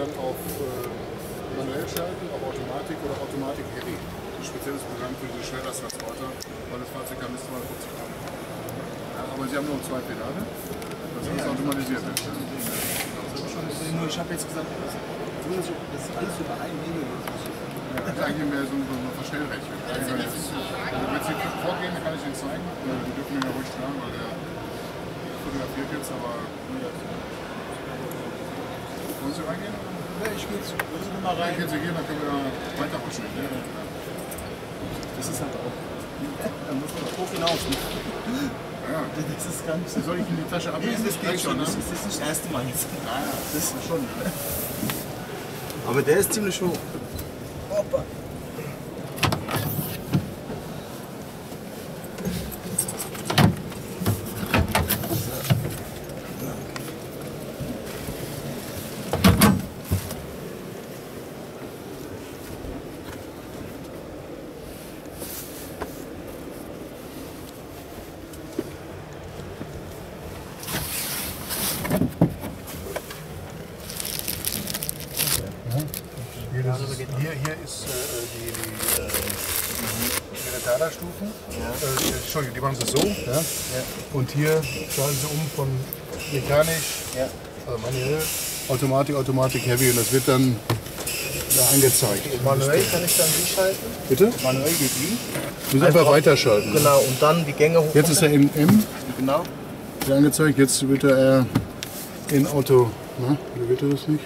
dann auf äh, manuell schalten, auf Automatik oder Automatik Heavy. Ein spezielles Programm für diese Schwerlasttransporter, weil das Fahrzeug kann bis 250 Gramm. Ja, aber sie haben nur zwei Pedale, das alles automatisiert ne? wird. Nur ich habe jetzt gesagt, das ist alles über einen Hebel. Ja, das ist eigentlich mehr so ein Verstellrecht. Also wenn Sie vorgehen, kann ich Ihnen zeigen. Die dürfen mir ja ruhig schlagen, weil der fotografiert jetzt, aber. Wollen Sie reingehen? Ich gehe. Wollen Sie mal Rein. Gehen Sie hier, dann können wir da weiter pushen. Das ist halt auch. Da muss man hoch hinaus. Ja. Das ist ganz. Soll ich in die Tasche Nee, abnehmen? das geht schon. ne? Das ist das erste Mal jetzt. Ja, ja. Das ist schon. Aber der ist ziemlich hoch. Hier, das ist, hier, hier ist äh, die, die, äh, die Retarderstufen. Äh, die- Entschuldigung, die machen sie so. Ja? Und hier schalten sie um von mechanisch, also manuell, Automatik, Automatik, Heavy. Und das wird dann da angezeigt. Manuell kann ich dann wie schalten? Bitte? Manuell geht wie? Du musst einfach weiterschalten. Genau, und dann die Gänge hoch. Jetzt ist er in M Genau. wird angezeigt, jetzt wird er in Auto. Na, wie wird er das nicht?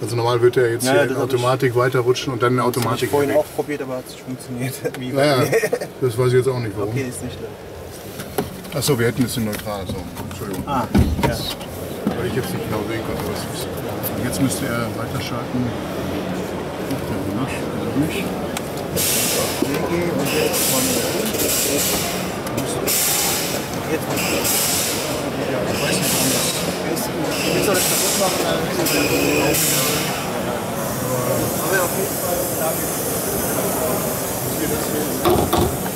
Also normal wird er jetzt Ja, in Automatik weiterrutschen und dann in Automatik. ich vorhin auch probiert, aber hat es nicht funktioniert. Wie Ja, ja, das weiß ich jetzt auch nicht warum. Okay, ist nicht schlimm. Achso, wir hätten jetzt in neutral. So, Entschuldigung. Ah, ja. Weil ich jetzt nicht genau sehen konnte, was es ist. Und jetzt müsste er weiterschalten. Er. Also nicht. DG und jetzt manuell. Jetzt Thank you.